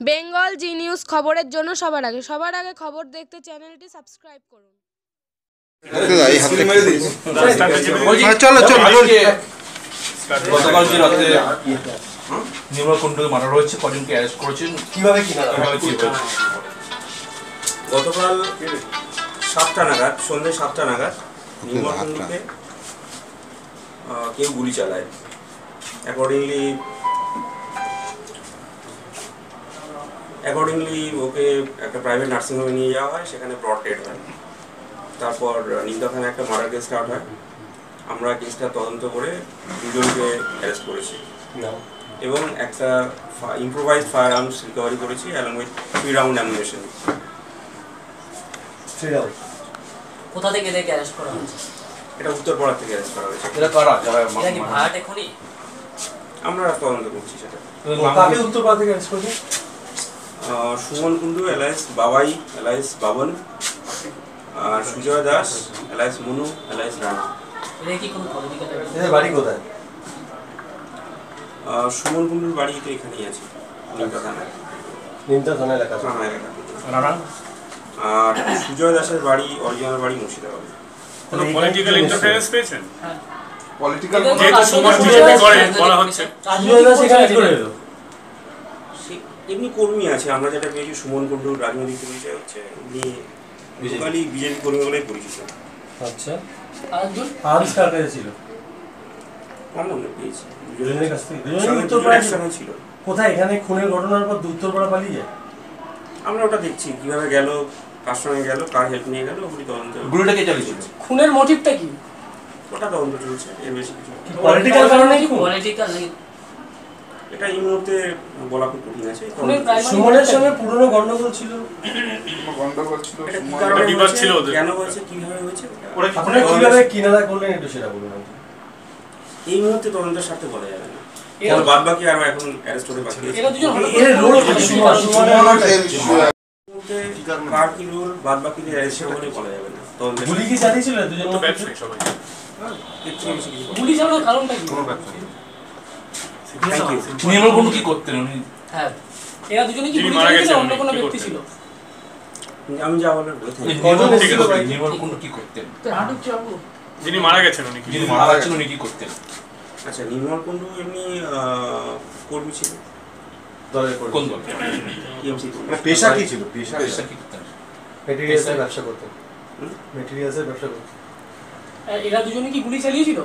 বেঙ্গল জি news খবরের জন্য সবার আগে সবার আগে খবর দেখতে চ্যানেলটি সাবস্ক্রাইব করুন। এই হাতে চলো চলো গতকাল যে রাতে নির্মল কুণ্ডকে মারা কজনকে অ্যারেস্ট করেছেন কীভাবে কি গতকাল সাতটা নাগাদ সন্ধ্যে সাতটা নাগাদ নির্মল কুণ্ডুকে কেউ গুলি চালায়। অ্যাকর্ডিংলি অ্যাকর্ডিংলি ওকে একটা প্রাইভেট নার্সিংহোমে নিয়ে যাওয়া হয় সেখানে ব্রড ডেড হয়। তারপর নিন্দা থানায় একটা মার্ডার কেস স্টার্ট হয়। আমরা কেসটা তদন্ত করে দুজনকে অ্যারেস্ট করেছি। এবং একটা ইম্প্রোভাইজ ফায়ার আর্মস রিকভারি করেছি along with three round ammunition কোথা থেকে এদেরকে অ্যারেস্ট করা হয়েছে? এটা উত্তরপাড়া থেকে অ্যারেস্ট করা হয়েছে। এরা কারা? যারা ভাড়াটে খুনি আমরা তদন্ত করছি সেটা। উত্তরপাড়া থেকে অ্যারেস্ট করেছে? সুমন কুণ্ডু এলাইস বাবাই এলাইস বাবন আর সুজয় দাস এলাইস মনু এলাইস রানা। এদের কি কোনো বাড়ি কোথায়? সুমন কুণ্ডুর বাড়ি তো এখানেই আছে নিমতা থানা এলাকা থানা এলাকা রানা? আর সুজয় দাসের বাড়ি অরিজিনাল বাড়ি মুর্শিদাবাদে। কোনো পলিটিক্যাল ইন্টারফারেন্স পেয়েছেন? পলিটিক্যাল যেহেতু সুমন বিজেপি করে বলা হচ্ছে। সুজয় দাস এখানে কি করে এমনি কর্মী আছে আমরা যেটা পেয়েছি সুমন কুণ্ডুর রাজনৈতিক পরিচয় হচ্ছে উনি বেসিক্যালি বিজেপি কর্মী বলেই পরিচিত। আচ্ছা। আরেকজন? কার কাছে ছিল। কমন পেয়েছি। দুজনের কাছ থেকে। দুজনেই উত্তরপাড়া ছিল। কোথায়? এখানে খুনের ঘটনার পর উত্তরপাড়া পালিয়ে যায়? আমরা ওটা দেখছি কীভাবে গেল কার সঙ্গে গেল কার হেল্প নিয়ে গেল ওগুলি তদন্ত গুলিটা কে চালিয়েছিল? খুনের মোটিভটা কি? ওটা তদন্ত চলছে এর বেশি কিছু পলিটিক্যাল কারণে কি পলিটিক্যাল নাকি এটা এই মুহূর্তে বলা খুব কঠিন আছে। সুমনের সঙ্গে পুরনো গন্ডগোল ছিল? গন্ডগোল ছিল এটা কি সুমন- কারণে বিবাদ ছিল ওদের। কেন হয়েছে? কীভাবে হয়েছে? আপনারা কীভাবে কিনারা করলেন একটু সেটা বলুন এই মুহূর্তে তদন্তের সাথে বলা যাবে না। বাদ বাকি আরও এখন অ্যারেস্ট হতে বাকি আছে। এরা দুজন হঠাৎ এর রোল খুন কি? সুমন- সুমনের সুমন রোলটা এর কি? issue এই মুহূর্তে কার কি রোল বাদ বাকি অ্যারেস্ট হবে বলা যাবে না। তদন্তের গুলি কি চালিয়েছিল দুজন তো ব্যবসায়ী সবাই। এর থেকে বেশি কিছু গুলি চালানোর কারণটা কি? নির্মল কি করতেন উনি? হ্যাঁ। এরা দুজনে কি গুলি মারা চালিয়েছিল অন্য কোনো ব্যক্তি ছিল? আমি যা বলার বলে thank you। কজন নির্মল কুণ্ডু কি করতেন? যিনি মারা গেছেন উনি কি যিনি মারা গেছেন উনি কি করতেন? আচ্ছা নির্মল কুণ্ডু এমনি আহ, কর্মী ছিল? দলের। কোন দল মানে পেশা কি ছিল? পেশা পেশা কি করতেন? মেটেরিয়ালসের ব্যবসা করতেন। হুম? মেটেরিয়ালসের ব্যবসা করতেন। এরা দুজনে কি গুলি চালিয়েছিল?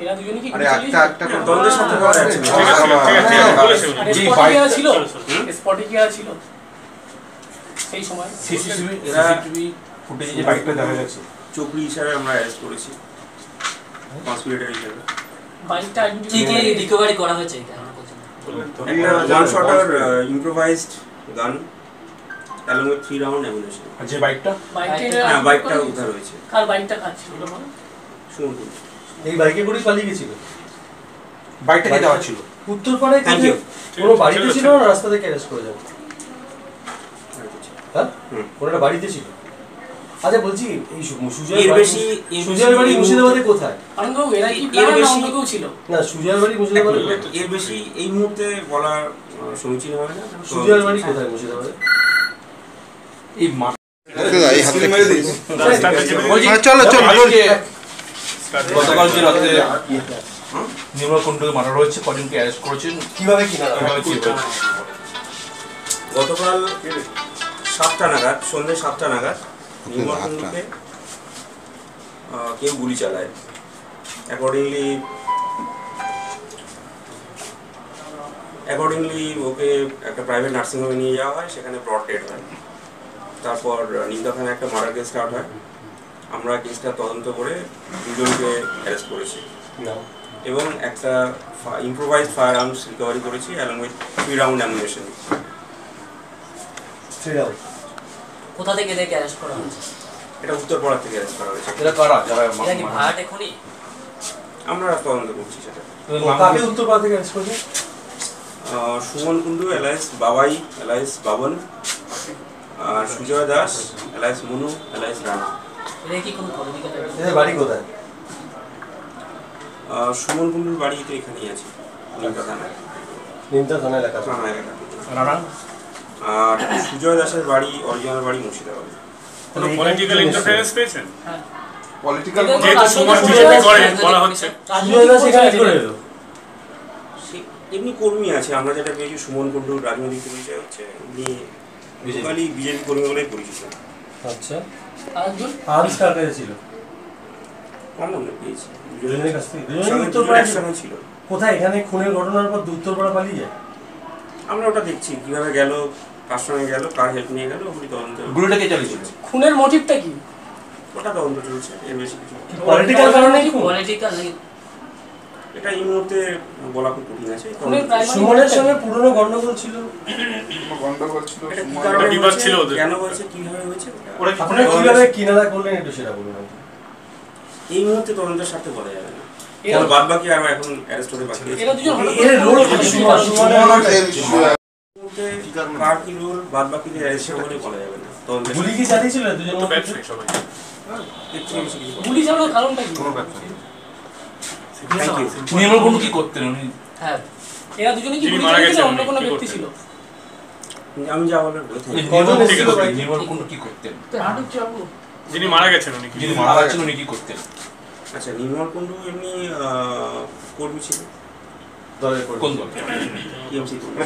এরা দুজনে কি আরে গুলি একটা চালিয়েছিল একটা তদন্তের সাথে বলা যাচ্ছে না। ঠিক আছে ঠিক আছে ঠিক আছে বলেছে উনি। আর জি, স্পটে বাইক- কি এরা ছিল স্পটে কি ছিল সেই সময়? সিসিটিভি এরা- ফুটেজে বাইকটা দেখা গেছে চোপড়ি হিসাবে আমরা অ্যারেস্ট করেছি। কনসপিরেটর হিসাবে। বাইকটা কি কি রিকভারি করা হয়েছে কেন একটা shutter improvised gun along with three round ammunition আর যে বাইকটা বাইকটা হ্যাঁ বাইকটা উদ্ধার হয়েছে। কার বাইকটা কার সুমন কুণ্ডু এই বাইকে করে পালিয়ে গেছিল। বাইকটা কে দেওয়া ছিল। উত্তরপাড়ায় কোথায়- you. কোনো বাড়িতে ছিল না রাস্তা থেকে অ্যারেস্ট করে যাবে। হ্যাঁ। কোনো বাড়িতে ছিল। আচ্ছা বলছি এই সু- সুজয় এর বেশি সুজয়ের বাড়ি মুর্শিদাবাদে কোথায়? এর বেশি- কেউ ছিল? না সুজয়ের বাড়ি মুর্শিদাবাদে এর বেশি এই মুহূর্তে বলা আহ, সমীচীন হবে না। সুজয়ের বাড়ি কোথায় মুর্শিদাবাদে? এই মা এই হাতে বলছি, হ্যাঁ, চলো, চলো, গতকাল যে রাতে নির্মল কুণ্ডকে মারা হয়েছে কজনকে অ্যারেস্ট করেছেন কীভাবে কীভাবে কি গতকাল সাতটা নাগাদ সন্ধ্যে সাতটা নাগাদ নির্মল। কেউ গুলি চালায়। অ্যাকর্ডিংলি অ্যাকর্ডিংলি ওকে একটা প্রাইভেট নার্সিংহোমে নিয়ে যাওয়া হয় সেখানে ব্রড ডেড হয়। তারপর নিন্দা থানায় একটা মার্ডার কেস স্টার্ট হয়। আমরা কেসটা তদন্ত করে দুজনকে অ্যারেস্ট করেছি। এবং একটা ইম্প্রোভাইজ ফায়ার আর্মস রিকভারি করেছি along with three round ammunition কোথা থেকে এদেরকে অ্যারেস্ট করা হয়েছে? এটা উত্তরপাড়া থেকে অ্যারেস্ট করা হয়েছে। এরা কারা? যারা এরা কি খুনি আমরা তদন্ত করছি সেটা। কাকে উত্তরপাড়া থেকে অ্যারেস্ট করেছে? আহ, সুমন কুণ্ডু এলাইস বাবাই এলাইস বাবন আর সুজয় দাস এলাইস মনু এলাইস রানা। বাড়ি কোথায়? সুমন কুণ্ডুর বাড়ি তো এখানেই আছে নিমতা থানায়। নিমতা থানা এলাকা থানা এলাকা আর সুজয় দাসের বাড়ি অরিজিনাল বাড়ি মুর্শিদাবাদে। কোনো পলিটিক্যাল ইন্টারফারেন্স পেয়েছেন? পলিটিক্যাল যেহেতু সুমন বিজেপি করে বলা হচ্ছে সুজয় দাস এখানে করে এমনি কর্মী আছে আমরা যেটা পেয়েছি সুমন কুণ্ডুর রাজনৈতিক পরিচয় হচ্ছে উনি বিজেপি কর্মী বলেই পরিচিত। আচ্ছা। আরেকজন? আর্মস কার কাছে ছিল। দুজনের কাছ থেকে। দুজনেই উত্তরপাড়া ছিল? কোথায়? এখানে খুনের ঘটনার পর উত্তরপাড়া পালিয়ে যায়? আমরা ওটা দেখছি কীভাবে গেল কার সঙ্গে গেল কার হেল্প নিয়ে গেল ওগুলি তদন্ত গুলিটা কে চালিয়েছিল? খুনের মোটিভটা কি? ওটা তদন্ত চলছে এর বেশি কিছু পলিটিক্যাল কারণে কি পলিটিক্যাল এটা এই মুহূর্তে বলা খুব কঠিন আছে। সুমনের সঙ্গে পুরনো গন্ডগোল ছিল? গন্ডগোল ছিল বিবাদ ওদের। কেন হয়েছে? কীভাবে হয়েছে? ওরা আপনারা কীভাবে কিনারা করলেন একটু সেটা বলুন এই মুহূর্তে তদন্তের স্বার্থে বলা যাবে না। বাদ বাকি আর এখন অ্যারেস্ট হতে বাকি এরা রোল। সুমন- কার কি রোল বাদ বাকিদের অ্যারেস্ট বলে বলা যাবে না। তদন্তের গুলি কি চালিয়েছিল দুজন ব্যবসায়ী সবাই। গুলি চালানোর কারণটা কি? Thank you. নির্মল কুণ্ডু কি করতেন উনি হ্যাঁ। এরা দুজনে কি মারা চালিয়েছিল অন্য কোনো ব্যক্তি ছিল আমি যা বলার বলে। thank you. কজন নির্মল এসেছিল কুণ্ডু- বাইকে? নির্মল কুণ্ডু কি করতেন? যিনি মারা গেছেন উনি যিনি মারা যাচ্ছেন উনি কি করতেন? আচ্ছা নির্মল এমনি কর্মী ছিল দলের কোন দল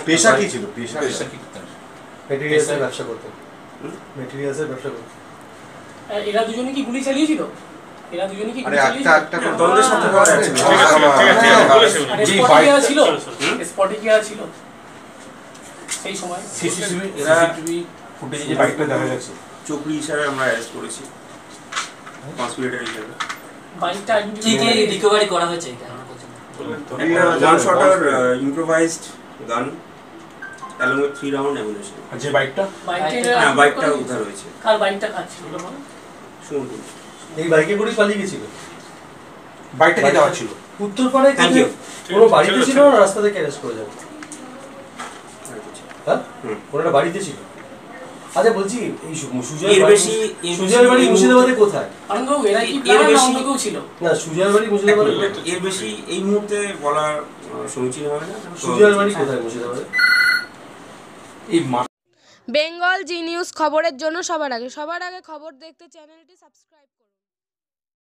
পেশা কি ছিল? পেশা পেশা কি করতেন? মেটেরিয়ালসের ব্যবসা করতেন? মেটেরিয়ালসের ব্যবসা করতেন। এরা দুজনে কি গুলি চালিয়েছিল? এরা দুজনে কি আরে একটা একটা সাথে বলা যাচ্ছে না। ঠিক আছে ঠিক আছে ঠিক আছে বলেছে উনি যে বাইকটা- ছিল? স্পটে কি ছিল। সেই সময় সিসিটিভি এরা- সিসিটিভি ফুটেজে যে বাইকটা দেখা যাচ্ছে। চোপড়ি হিসাবে আমরা অ্যারেস্ট করেছি। কনসপিরেটর হিসাবে। বাইকটা কি কি রিকভারি করা হয়েছে এখানে পর্যন্ত? বললেন তো। একটা gun shutter improvised gun along with three round ammunition আর যে বাইকটা? বাইকটা হ্যাঁ বাইকটা উদ্ধার হয়েছে। কার বাইকটা খাচ্ছিল বলো? শুনুন। এই বাইকে করেই পালিয়ে গেছিল। বাইকটা কে দেওয়া ছিল। উত্তরপাড়ায় কোথায়- you. কোনো বাড়িতে ছিল না রাস্তা থেকে অ্যারেস্ট করে যাবে। হ্যাঁ? হুম। কোনো বাড়িতে ছিল। আচ্ছা বলছি এই সুজয়ের এর বেশি সুজয়ের বাড়ি মুর্শিদাবাদে কোথায়? এরা বেশি- কেউ ছিল? না সুজয়ের বাড়ি মুর্শিদাবাদে এর বেশি এই মুহূর্তে বলা সমীচীন হবে না? সুজয়ের বাড়ি কোথায় মুর্শিদাবাদে? এই বেঙ্গল জি নিউজ খবরের জন্য সবার আগে সবার আগে খবর দেখতে চ্যানেলটি সাবস্ক্রাইব